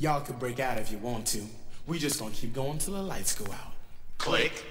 Y'all can break out if you want to. We just gonna keep going till the lights go out. Click.